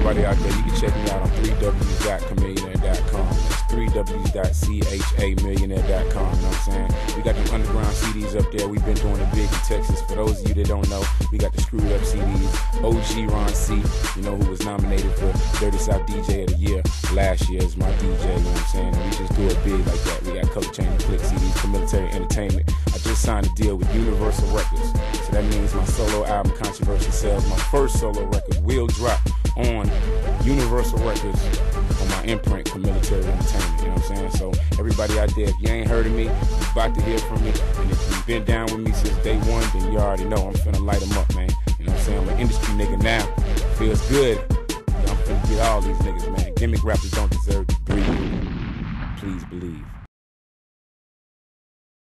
everybody out there, you can check me out on 3w.chamillionaire.com. That's 3w.chamillionaire.com. You know what I'm saying? We got them underground CDs up there. We've been doing it big in Texas. For those of you that don't know, we got the Screwed Up CDs. OG Ron C, you know, who was nominated for Dirty South DJ of the Year last year is my DJ. You know what I'm saying? We just do it big like that. We got Color Changin' Click CDs Chamillitary entertainment. I just signed a deal with Universal Records. So that means my solo album, Controversy Sells, my first solo record, will drop Universal Records on my imprint Chamillitary entertainment. You know what I'm saying? So everybody out there, if you ain't heard of me, you about to hear from me. And if you've been down with me since day one, then you already know I'm finna light them up, man. You know what I'm saying? I'm an industry nigga now. Feels good. I'm finna get all these niggas, man. Gimmick rappers don't deserve to breathe. Please believe.